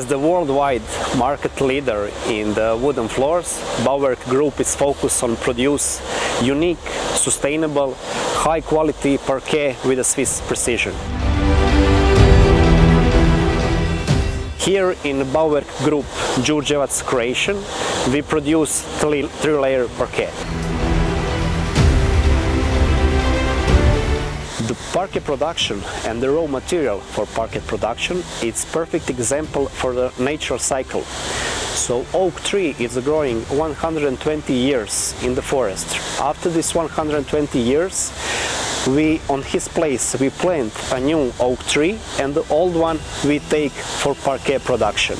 the worldwide market leader in the wooden floors, Bauwerk Group is focused on produce unique, sustainable, high quality parquet with a Swiss precision. Here in Bauwerk Group Đurđevac Croatian, we produce three-layer parquet. Parquet production and the raw material for parquet production is perfect example for the natural cycle. So oak tree is growing 120 years in the forest. After this 120 years, we on his place we plant a new oak tree and the old one we take for parquet production.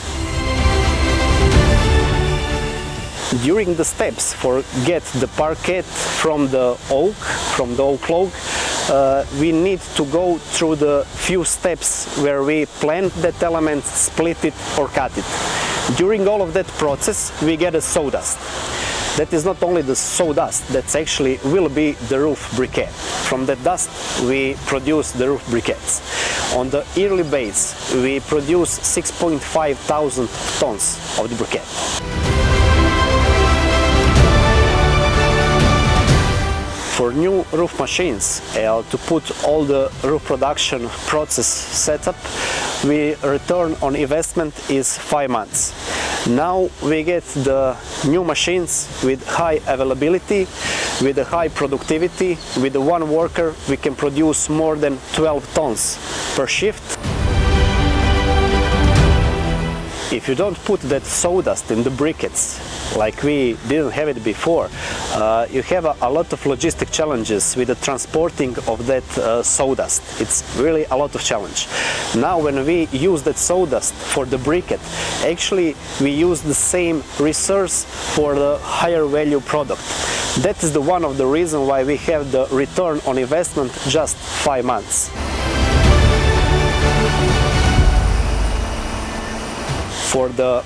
During the steps for get the parquet from the oak, from the oak log, uh, we need to go through the few steps where we plant that element, split it or cut it. During all of that process we get a sawdust. That is not only the sawdust, that actually will be the RUF briquette. From that dust we produce the RUF briquettes. On the yearly base we produce 6.5 thousand tons of the briquette. For new RUF machines, uh, to put all the RUF production process setup, we return on investment is five months. Now we get the new machines with high availability, with a high productivity. With one worker we can produce more than 12 tons per shift. If you don't put that sawdust in the briquettes, like we didn't have it before, uh, you have a, a, lot of logistic challenges with the transporting of that uh, sawdust. It's really a lot of challenge. Now when we use that sawdust for the briquette, actually we use the same resource for the higher value product. That is the one of the reason why we have the return on investment just five months. For the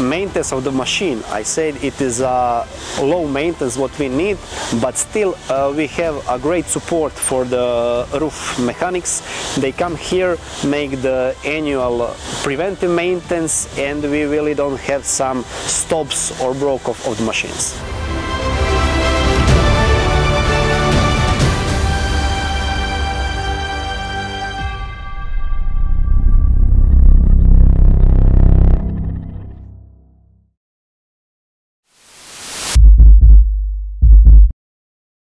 maintenance of the machine, I said it is a low maintenance what we need, but still uh, we have a great support for the RUF mechanics. They come here, make the annual preventive maintenance and we really don't have some stops or broke of, of the machines.